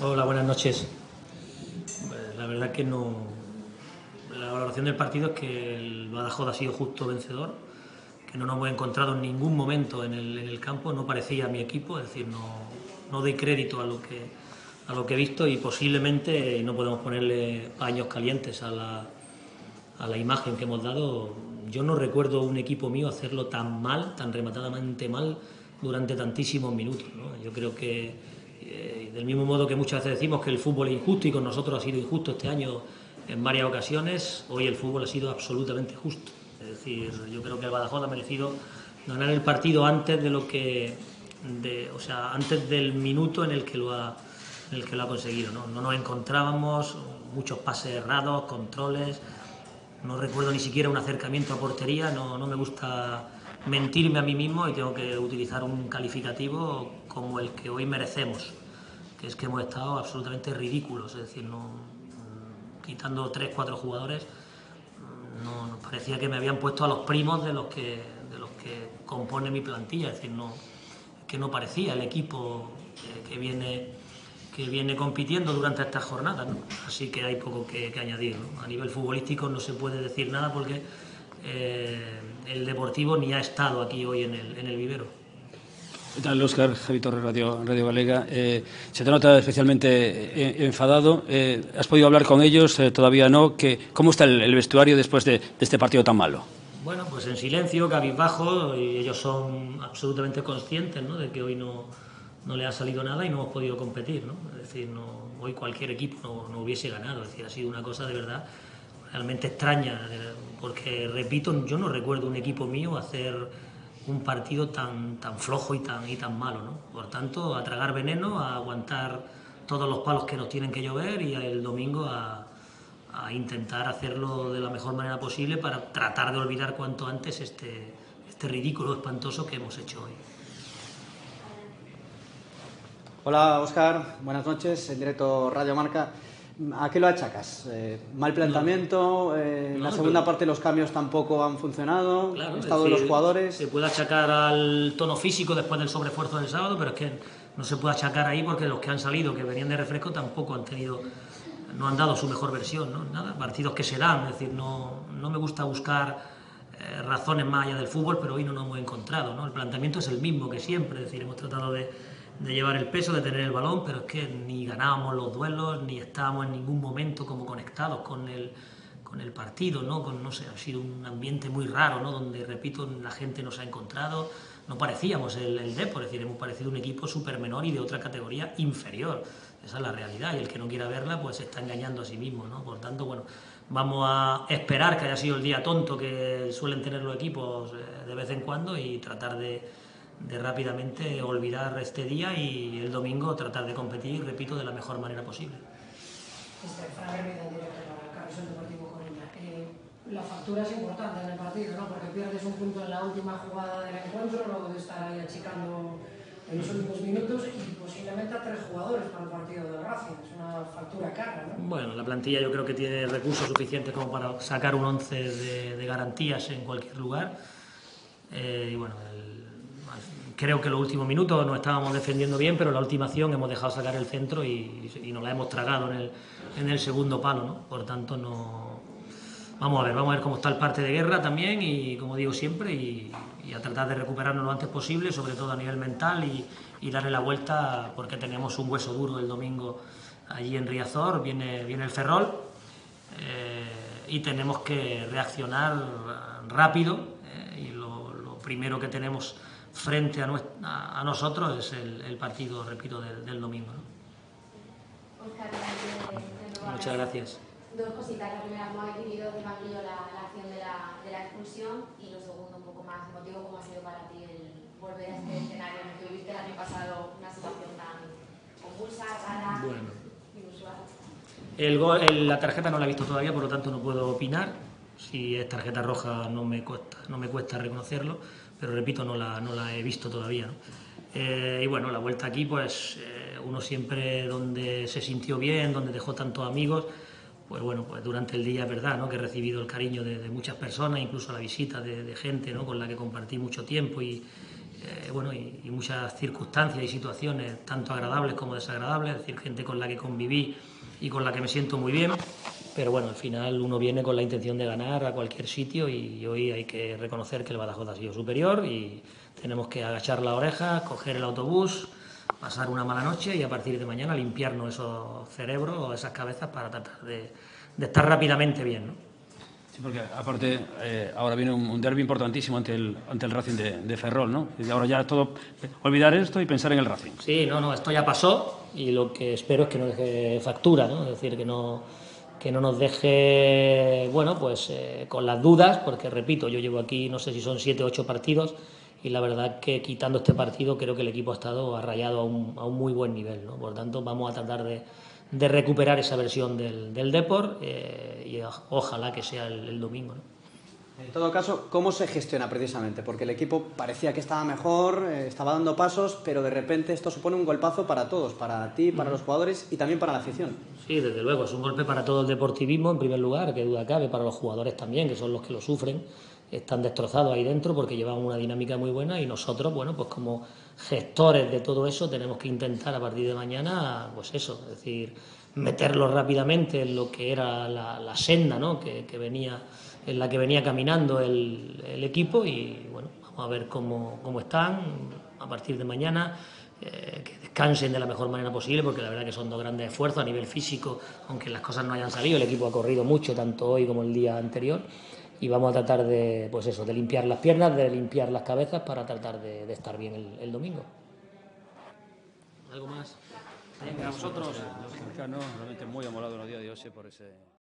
Hola, buenas noches. La verdad que no. La valoración del partido es que el Badajoz ha sido justo vencedor, que no nos hemos encontrado en ningún momento en el, en el campo, no parecía mi equipo, es decir, no, no doy crédito a lo que a lo que he visto y posiblemente no podemos ponerle paños calientes a la, a la imagen que hemos dado. Yo no recuerdo un equipo mío hacerlo tan mal, tan rematadamente mal durante tantísimos minutos. ¿no? Yo creo que, eh, del mismo modo que muchas veces decimos que el fútbol es injusto y con nosotros ha sido injusto este año en varias ocasiones, hoy el fútbol ha sido absolutamente justo. Es decir, yo creo que el Badajoz ha merecido ganar el partido antes de lo que, de, o sea, antes del minuto en el que lo ha, en el que lo ha conseguido. ¿no? no nos encontrábamos, muchos pases errados, controles. No recuerdo ni siquiera un acercamiento a portería, no, no me gusta mentirme a mí mismo y tengo que utilizar un calificativo como el que hoy merecemos, que es que hemos estado absolutamente ridículos, es decir, no, quitando tres, cuatro jugadores, no, nos parecía que me habían puesto a los primos de los que, de los que compone mi plantilla, es decir, no, que no parecía el equipo que, que viene que viene compitiendo durante estas jornadas, así que hay poco que, añadir. A nivel futbolístico no se puede decir nada porque eh, el Deportivo ni ha estado aquí hoy en el, en el vivero. ¿Qué tal, Óscar? Javi Torres, Radio, Radio Galega. Eh, se te nota especialmente eh, enfadado. Eh, ¿Has podido hablar con ellos? Eh, todavía no. ¿Qué, ¿Cómo está el, el vestuario después de, de, este partido tan malo? Bueno, pues en silencio, cabizbajo, y ellos son absolutamente conscientes ¿no? de que hoy no, no le ha salido nada y no hemos podido competir. ¿no? Es decir, no, hoy cualquier equipo no, no, hubiese ganado. Es decir, ha sido una cosa de verdad realmente extraña, porque, repito, yo no recuerdo un equipo mío hacer un partido tan, tan flojo y tan, y tan malo. ¿no? Por tanto, a tragar veneno, a aguantar todos los palos que nos tienen que llover y el domingo a, intentar hacerlo de la mejor manera posible para tratar de olvidar cuanto antes este, este ridículo espantoso que hemos hecho hoy. Hola Oscar, buenas noches, en directo Radio Marca. ¿A qué lo achacas? Eh, ¿Mal planteamiento? Eh, no, la segunda parte los cambios tampoco han funcionado? Claro, ¿El estado decir, de los jugadores? Se puede achacar al tono físico después del sobreesfuerzo del sábado, pero es que no se puede achacar ahí porque los que han salido, que venían de refresco, tampoco han tenido, no han dado su mejor versión. ¿no? Nada, partidos que se dan, es decir, no, no me gusta buscar eh, razones más allá del fútbol, pero hoy no nos hemos encontrado. ¿no? El planteamiento es el mismo que siempre, es decir, hemos tratado de de llevar el peso, de tener el balón, pero es que ni ganábamos los duelos, ni estábamos en ningún momento como conectados con el, con el partido, ¿no? Con, no sé, ha sido un ambiente muy raro, ¿no? Donde, repito, la gente nos ha encontrado, no parecíamos el, el Depor, es decir, hemos parecido un equipo súper menor y de otra categoría inferior. Esa es la realidad y el que no quiera verla, pues se está engañando a sí mismo, ¿no? Por tanto, bueno, vamos a esperar que haya sido el día tonto que suelen tener los equipos eh, de vez en cuando y tratar de de rápidamente olvidar este día y el domingo tratar de competir, repito, de la mejor manera posible. Eh, la factura es importante en el partido, ¿no? porque pierdes un punto en la última jugada del encuentro, luego de estar ahí achicando en los últimos minutos y posiblemente a tres jugadores para el partido de Gracia. Es una factura cara. ¿no? Bueno, la plantilla yo creo que tiene recursos suficientes como para sacar un 11 de, de garantías en cualquier lugar. Eh, y bueno, el, creo que los últimos minutos nos estábamos defendiendo bien, pero la última acción hemos dejado sacar el centro y, y nos la hemos tragado en el, en el segundo palo, ¿no? Por tanto, no... Vamos a ver, vamos a ver cómo está el parte de guerra también y, como digo siempre, y, a tratar de recuperarnos lo antes posible, sobre todo a nivel mental y, darle la vuelta porque tenemos un hueso duro el domingo allí en Riazor, viene, viene el Ferrol eh, y tenemos que reaccionar rápido eh, y lo primero que tenemos frente a, nuestra, a nosotros es el, el, partido, repito, del, del domingo. ¿no? Oscar, de, de Muchas gracias. Dos cositas. La primera, ¿cómo habéis vivido de banquillo la, la acción de la, de la expulsión? Y lo segundo, un poco más emotivo, ¿cómo ha sido para ti el volver a este escenario en el que viviste el año pasado una situación tan convulsa, rara, bueno. inusual? El gol, el, la tarjeta no la he visto todavía, por lo tanto no puedo opinar. Si es tarjeta roja no me cuesta, no me cuesta reconocerlo pero repito, no la, no la he visto todavía. ¿no? Eh, y bueno, la vuelta aquí, pues eh, uno siempre donde se sintió bien, donde dejó tantos amigos, pues bueno, pues durante el día es verdad, ¿no? Que he recibido el cariño de, de muchas personas, incluso la visita de, de gente, ¿no? Con la que compartí mucho tiempo y, eh, bueno, y, y, muchas circunstancias y situaciones, tanto agradables como desagradables, es decir, gente con la que conviví y con la que me siento muy bien, pero bueno, al final uno viene con la intención de ganar a cualquier sitio y hoy hay que reconocer que el Badajoz ha sido superior y tenemos que agachar la oreja, coger el autobús, pasar una mala noche y a partir de mañana limpiarnos esos cerebros o esas cabezas para tratar de, de estar rápidamente bien. ¿no? Sí, porque aparte eh, ahora viene un, un derby importantísimo ante el, ante el Racing de, de, Ferrol, ¿no? Y ahora ya todo, olvidar esto y pensar en el Racing. Sí, no, no, esto ya pasó y lo que espero es que no deje factura, ¿no? Es decir, que no, que no nos deje, bueno, pues eh, con las dudas, porque repito, yo llevo aquí, no sé si son siete o ocho partidos y la verdad que quitando este partido creo que el equipo ha estado arrayado a un, a un muy buen nivel, ¿no? Por tanto, vamos a tratar de de recuperar esa versión del, del eh, y ojalá que sea el, domingo. En todo caso, ¿cómo se gestiona precisamente? Porque el equipo parecía que estaba mejor, eh, estaba dando pasos, pero de repente esto supone un golpazo para todos, para ti, para los jugadores y también para la afición. Sí, desde luego, es un golpe para todo el deportivismo, en primer lugar, que duda cabe, para los jugadores también, que son los que lo sufren, están destrozados ahí dentro porque llevan una dinámica muy buena y nosotros, bueno, pues como gestores de todo eso tenemos que intentar a partir de mañana, pues eso, es decir, meterlo rápidamente en lo que era la, la senda, ¿no? Que, que venía en la que venía caminando el, el, equipo y bueno, vamos a ver cómo, cómo están a partir de mañana, eh, que descansen de la mejor manera posible, porque la verdad que son dos grandes esfuerzos a nivel físico, aunque las cosas no hayan salido, el equipo ha corrido mucho, tanto hoy como el día anterior, y vamos a tratar de, pues eso, de limpiar las piernas, de limpiar las cabezas para tratar de, de estar bien el, el, domingo. ¿Algo más? Venga, a vosotros. Los realmente muy amolado el día de hoy por ese